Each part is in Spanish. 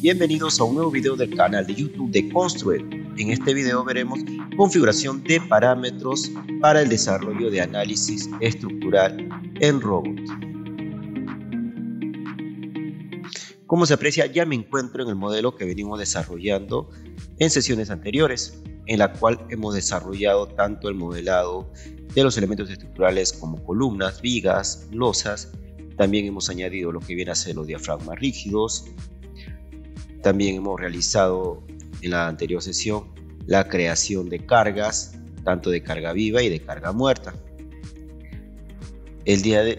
Bienvenidos a un nuevo video del canal de YouTube de Construir. En este video veremos configuración de parámetros para el desarrollo de análisis estructural en robot. Como se aprecia, ya me encuentro en el modelo que venimos desarrollando en sesiones anteriores, en la cual hemos desarrollado tanto el modelado de los elementos estructurales como columnas, vigas, losas, también hemos añadido lo que viene a ser los diafragmas rígidos. También hemos realizado en la anterior sesión la creación de cargas, tanto de carga viva y de carga muerta. El día de,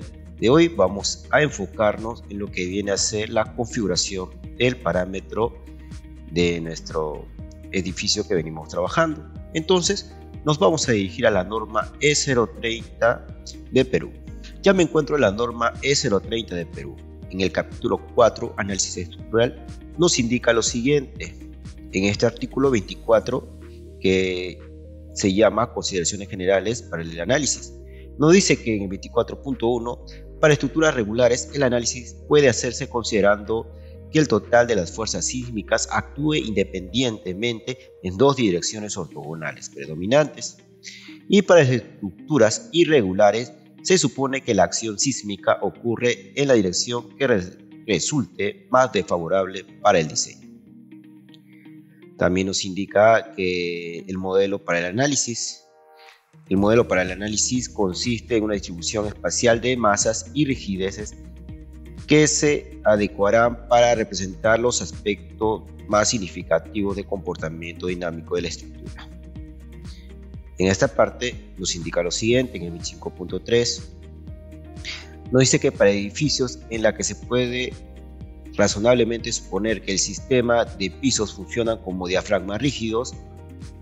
hoy vamos a enfocarnos en lo que viene a ser la configuración del parámetro de nuestro edificio que venimos trabajando. Entonces, nos vamos a dirigir a la norma E030 de Perú. Ya me encuentro en la norma E030 de Perú. En el capítulo 4, análisis estructural, nos indica lo siguiente. En este artículo 24, que se llama Consideraciones Generales para el Análisis, nos dice que en el 24.1, para estructuras regulares, el análisis puede hacerse considerando que el total de las fuerzas sísmicas actúe independientemente en dos direcciones ortogonales predominantes. Y para estructuras irregulares, se supone que la acción sísmica ocurre en la dirección que resulte más desfavorable para el diseño. También nos indica que el modelo para el análisis. El modelo para el análisis consiste en una distribución espacial de masas y rigideces que se adecuarán para representar los aspectos más significativos de comportamiento dinámico de la estructura. En esta parte nos indica lo siguiente, en el 25.3, nos dice que para edificios en la que se puede razonablemente suponer que el sistema de pisos funciona como diafragmas rígidos,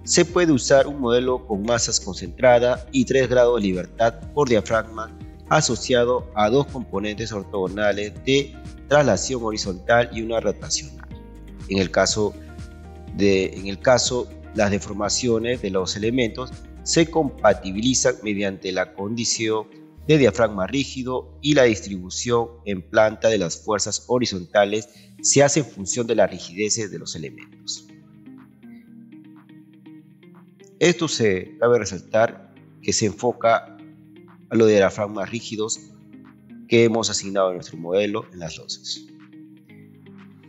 se puede usar un modelo con masas concentrada y 3 grados de libertad por diafragma asociado a dos componentes ortogonales de traslación horizontal y una rotacional. En el caso de en el caso las deformaciones de los elementos se compatibilizan mediante la condición de diafragma rígido y la distribución en planta de las fuerzas horizontales se hace en función de la rigidez de los elementos. Esto se cabe resaltar que se enfoca a lo de diafragmas rígidos que hemos asignado a nuestro modelo en las losas.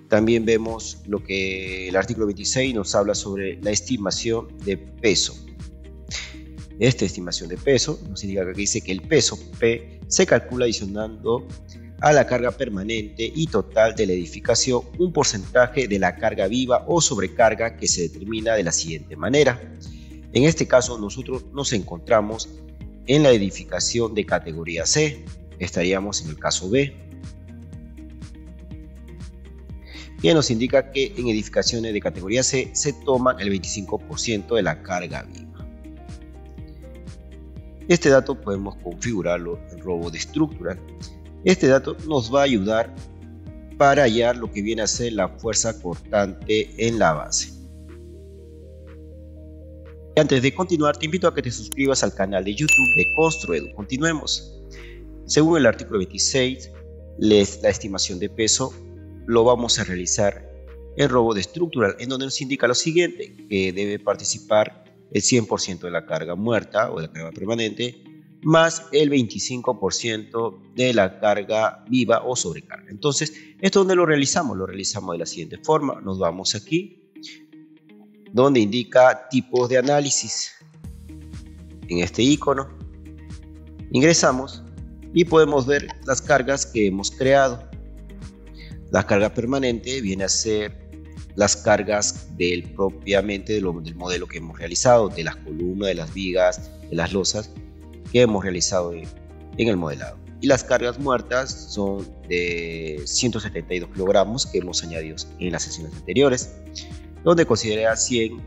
También vemos lo que el artículo 26 nos habla sobre la estimación de peso esta estimación de peso nos indica que dice que el peso P se calcula adicionando a la carga permanente y total de la edificación un porcentaje de la carga viva o sobrecarga que se determina de la siguiente manera. En este caso nosotros nos encontramos en la edificación de categoría C, estaríamos en el caso B. Y nos indica que en edificaciones de categoría C se toma el 25% de la carga viva. Este dato podemos configurarlo en Robot Structural. Este dato nos va a ayudar para hallar lo que viene a ser la fuerza cortante en la base. Y antes de continuar, te invito a que te suscribas al canal de YouTube de Construedu. Continuemos. Según el artículo 26, la estimación de peso lo vamos a realizar en Robot Structural, en donde nos indica lo siguiente, que debe participar el 100% de la carga muerta o de la carga permanente, más el 25% de la carga viva o sobrecarga. Entonces, ¿esto dónde lo realizamos? Lo realizamos de la siguiente forma. Nos vamos aquí, donde indica tipos de análisis. En este icono, ingresamos y podemos ver las cargas que hemos creado. La carga permanente viene a ser las cargas del propiamente del modelo que hemos realizado, de las columnas, de las vigas, de las losas que hemos realizado en, el modelado. Y las cargas muertas son de 172 kilogramos que hemos añadido en las sesiones anteriores, donde considera 100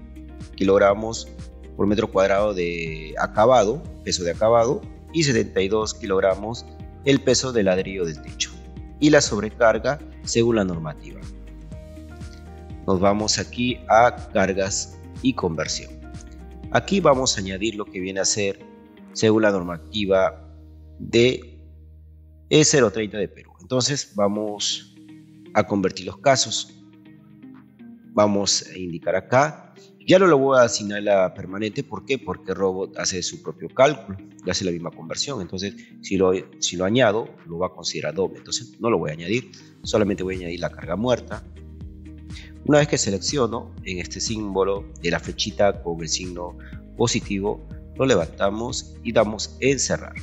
kilogramos por metro cuadrado de acabado, peso de acabado, y 72 kilogramos el peso del ladrillo del techo. Y la sobrecarga según la normativa nos vamos aquí a cargas y conversión. Aquí vamos a añadir lo que viene a ser según la normativa de E030 de Perú. Entonces vamos a convertir los casos. vamos a indicar acá. Ya no lo voy a asignar la permanente, ¿por qué? Porque robot hace su propio cálculo y hace la misma conversión. Entonces, si lo, si lo añado, lo va a considerar doble. Entonces, no lo voy a añadir, solamente voy a añadir la carga muerta. Una vez que selecciono en este símbolo de la flechita con el signo positivo, lo levantamos y damos en cerrar.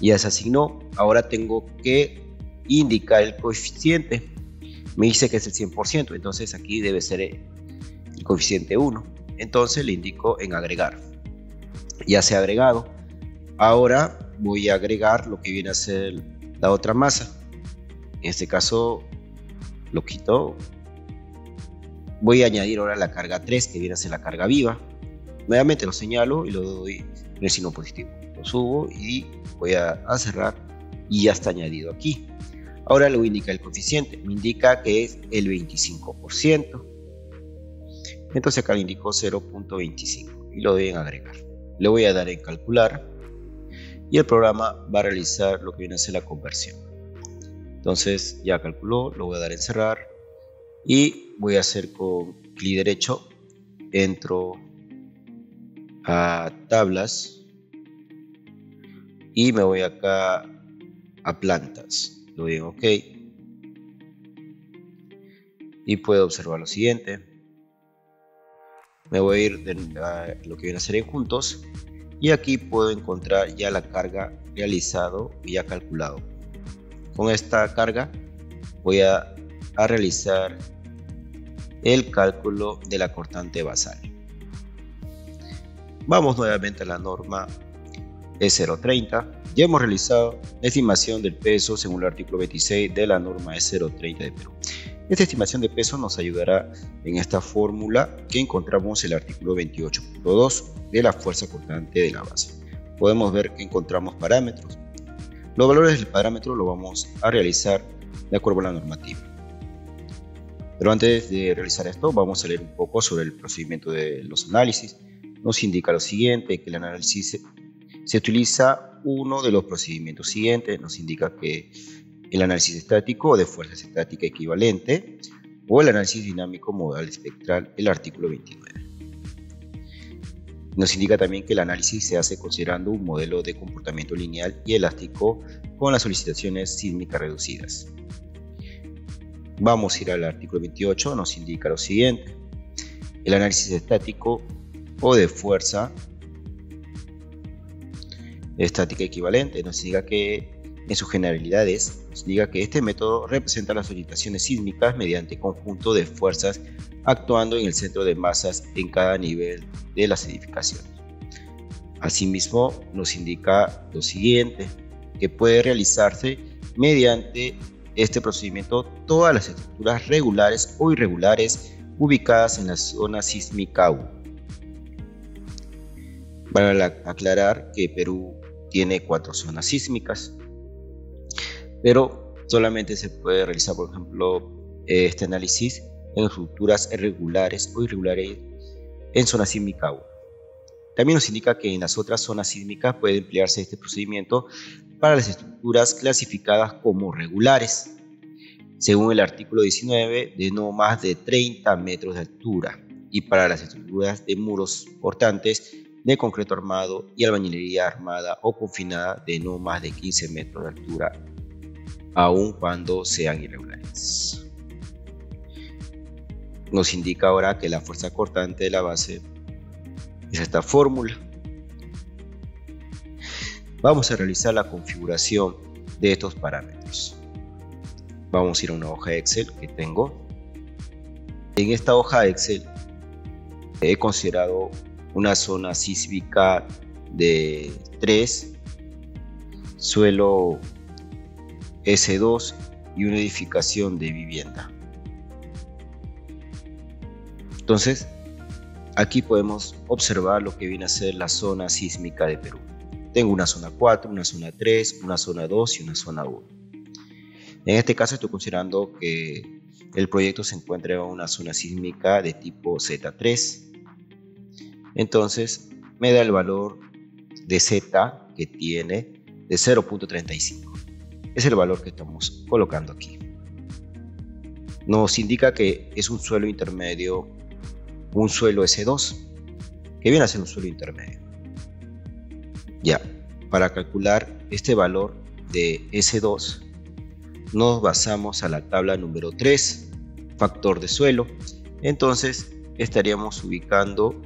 Ya se asignó, ahora tengo que indicar el coeficiente me dice que es el 100%, entonces aquí debe ser el coeficiente 1. Entonces le indico en agregar. Ya se ha agregado. Ahora voy a agregar lo que viene a ser la otra masa. En este caso lo quito. Voy a añadir ahora la carga 3 que viene a ser la carga viva. Nuevamente lo señalo y lo doy en el signo positivo. Lo subo y voy a cerrar y ya está añadido aquí. Ahora le indica el coeficiente, me indica que es el 25%. Entonces acá le indico 0.25 y lo deben agregar. Le voy a dar en calcular y el programa va a realizar lo que viene a ser la conversión. Entonces ya calculó, lo voy a dar en cerrar y voy a hacer con clic derecho, entro a tablas y me voy acá a plantas doy en OK. Y puedo observar lo siguiente. Me voy a ir a lo que viene a ser en juntos. Y aquí puedo encontrar ya la carga realizado y ya calculado. Con esta carga voy a, a realizar el cálculo de la cortante basal. Vamos nuevamente a la norma E030 ya hemos realizado la estimación del peso según el artículo 26 de la norma E030 de Perú. Esta estimación de peso nos ayudará en esta fórmula que encontramos en el artículo 28.2 de la fuerza cortante de la base. Podemos ver que encontramos parámetros. Los valores del parámetro lo vamos a realizar de acuerdo a la normativa. Pero antes de realizar esto, vamos a leer un poco sobre el procedimiento de los análisis. Nos indica lo siguiente, que el análisis se utiliza uno de los procedimientos siguientes, nos indica que el análisis estático de fuerza estática equivalente o el análisis dinámico modal espectral, el artículo 29. Nos indica también que el análisis se hace considerando un modelo de comportamiento lineal y elástico con las solicitaciones sísmicas reducidas. Vamos a ir al artículo 28, nos indica lo siguiente. El análisis estático o de fuerza estática equivalente nos diga que en sus generalidades nos diga que este método representa las orientaciones sísmicas mediante conjunto de fuerzas actuando en el centro de masas en cada nivel de las edificaciones. Asimismo, nos indica lo siguiente, que puede realizarse mediante este procedimiento todas las estructuras regulares o irregulares ubicadas en la zona sísmica 1. Para aclarar que Perú tiene cuatro zonas sísmicas, pero solamente se puede realizar, por ejemplo, este análisis en estructuras irregulares o irregulares en zona sísmica 1. También nos indica que en las otras zonas sísmicas puede emplearse este procedimiento para las estructuras clasificadas como regulares, según el artículo 19 de no más de 30 metros de altura, y para las estructuras de muros portantes de concreto armado y albañilería armada o confinada de no más de 15 metros de altura, aun cuando sean irregulares. Nos indica ahora que la fuerza cortante de la base es esta fórmula. Vamos a realizar la configuración de estos parámetros. Vamos a ir a una hoja Excel que tengo. En esta hoja Excel he considerado una zona sísmica de 3, suelo S2 y una edificación de vivienda. Entonces, aquí podemos observar lo que viene a ser la zona sísmica de Perú. Tengo una zona 4, una zona 3, una zona 2 y una zona 1. En este caso estoy considerando que el proyecto se encuentra en una zona sísmica de tipo Z3 entonces me da el valor de Z que tiene de 0.35. Es el valor que estamos colocando aquí. nos indica que es un suelo intermedio, un suelo S2, que viene a ser un suelo intermedio. Ya, para calcular este valor de S2, nos basamos a la tabla número 3, factor de suelo. Entonces, estaríamos ubicando,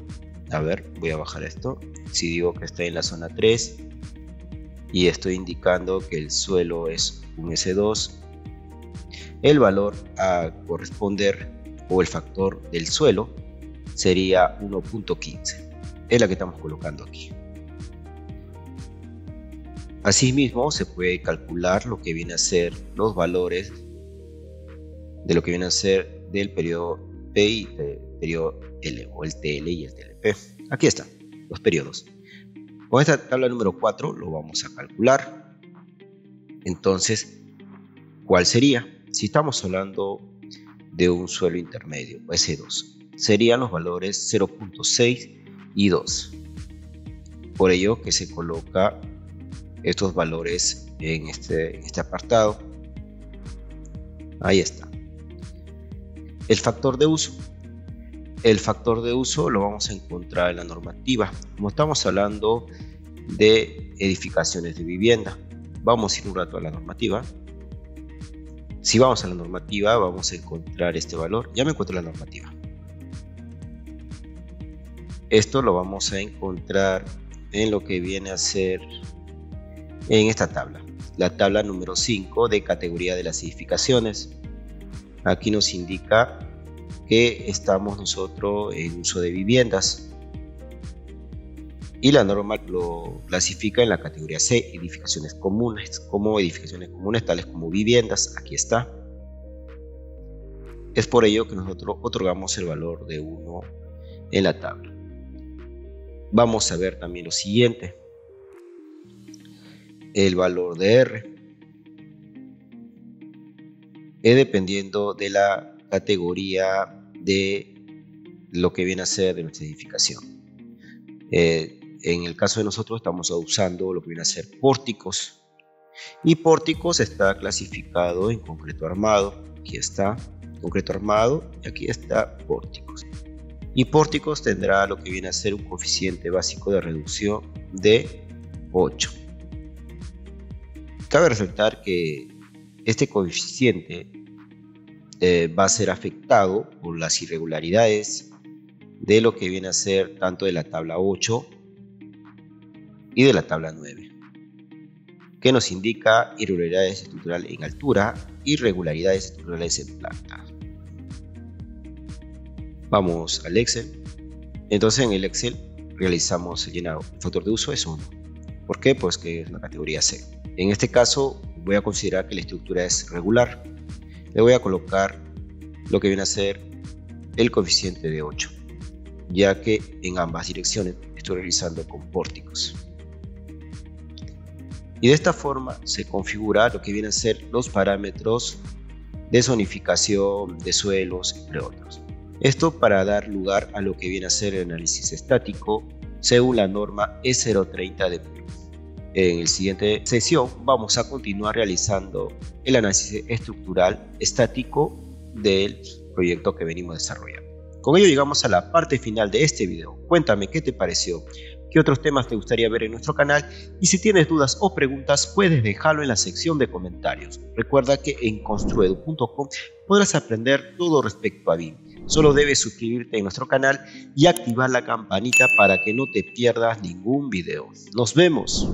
a ver, voy a bajar esto. Si digo que está en la zona 3 y estoy indicando que el suelo es un S2, el valor a corresponder o el factor del suelo sería 1.15. Es la que estamos colocando aquí. Asimismo, se puede calcular lo que viene a ser los valores de lo que viene a ser del periodo P y del periodo L, o el TL y el TLP. Aquí están los periodos. Con esta tabla número 4 lo vamos a calcular. Entonces, ¿cuál sería? Si estamos hablando de un suelo intermedio, S2, serían los valores 0.6 y 2. Por ello que se coloca estos valores en este, este apartado. Ahí está. El factor de uso. El factor de uso lo vamos a encontrar en la normativa. Como estamos hablando de edificaciones de vivienda, vamos a ir un rato a la normativa. Si vamos a la normativa, vamos a encontrar este valor. Ya me encuentro la normativa. Esto lo vamos a encontrar en lo que viene a ser en esta tabla, la tabla número 5 de categoría de las edificaciones. Aquí nos indica que estamos nosotros en uso de viviendas y la norma lo clasifica en la categoría C, edificaciones comunes, como edificaciones comunes tales como viviendas, aquí está. Es por ello que nosotros otorgamos el valor de 1 en la tabla. Vamos a ver también lo siguiente el valor de R. Es dependiendo de la categoría de lo que viene a ser de nuestra edificación. Eh, en el caso de nosotros estamos usando lo que viene a ser pórticos. Y pórticos está clasificado en concreto armado. Aquí está concreto armado y aquí está pórticos. Y pórticos tendrá lo que viene a ser un coeficiente básico de reducción de 8. Cabe resaltar que este coeficiente eh, va a ser afectado por las irregularidades de lo que viene a ser tanto de la tabla 8 y de la tabla 9, que nos indica irregularidades estructurales en altura, irregularidades estructurales en planta. Vamos al Excel. Entonces en el Excel realizamos el llenado. El factor de uso es 1. ¿Por qué? Pues que es una categoría C. En este caso voy a considerar que la estructura es regular. Le voy a colocar lo que viene a ser el coeficiente de 8, ya que en ambas direcciones estoy realizando con pórticos. Y de esta forma se configura lo que vienen a ser los parámetros de zonificación de suelos, entre otros. Esto para dar lugar a lo que viene a ser el análisis estático según la norma E030 de en la siguiente sesión vamos a continuar realizando el análisis estructural estático del proyecto que venimos desarrollando. Con ello llegamos a la parte final de este video. Cuéntame qué te pareció, qué otros temas te gustaría ver en nuestro canal y si tienes dudas o preguntas puedes dejarlo en la sección de comentarios. Recuerda que en construedu.com podrás aprender todo respecto a BIM. Solo debes suscribirte a nuestro canal y activar la campanita para que no te pierdas ningún video. Nos vemos.